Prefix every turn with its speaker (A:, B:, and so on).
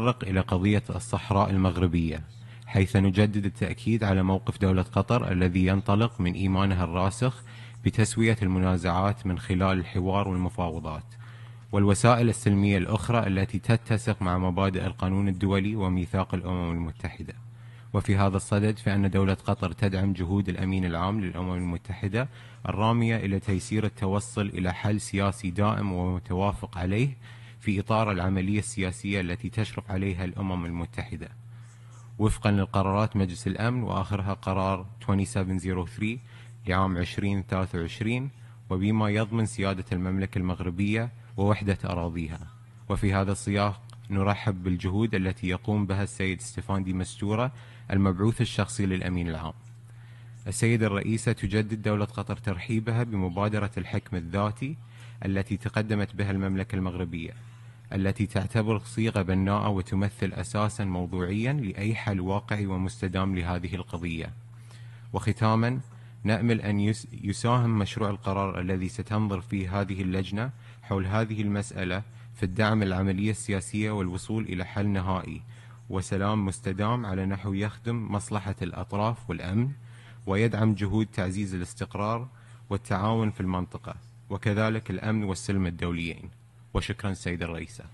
A: نتطرق إلى قضية الصحراء المغربية حيث نجدد التأكيد على موقف دولة قطر الذي ينطلق من إيمانها الراسخ بتسوية المنازعات من خلال الحوار والمفاوضات والوسائل السلمية الأخرى التي تتسق مع مبادئ القانون الدولي وميثاق الأمم المتحدة. وفي هذا الصدد فإن دولة قطر تدعم جهود الأمين العام للأمم المتحدة الرامية إلى تيسير التوصل إلى حل سياسي دائم ومتوافق عليه في إطار العملية السياسية التي تشرف عليها الأمم المتحدة. وفقا لقرارات مجلس الأمن وآخرها قرار 2703 لعام 2023 وبما يضمن سيادة المملكة المغربية ووحدة أراضيها. وفي هذا السياق نرحب بالجهود التي يقوم بها السيد ستيفان دي مستورة المبعوث الشخصي للأمين العام. السيدة الرئيسة تجدد دولة قطر ترحيبها بمبادرة الحكم الذاتي التي تقدمت بها المملكة المغربية. التي تعتبر صيغة بناءة وتمثل أساسا موضوعيا لأي حل واقعي ومستدام لهذه القضية. وختاما نأمل أن يساهم مشروع القرار الذي ستنظر فيه هذه اللجنة حول هذه المسألة في الدعم العملية السياسية والوصول إلى حل نهائي. وسلام مستدام على نحو يخدم مصلحة الأطراف والأمن ويدعم جهود تعزيز الاستقرار والتعاون في المنطقة وكذلك الأمن والسلم الدوليين. وشكرا سيد الرئيسة.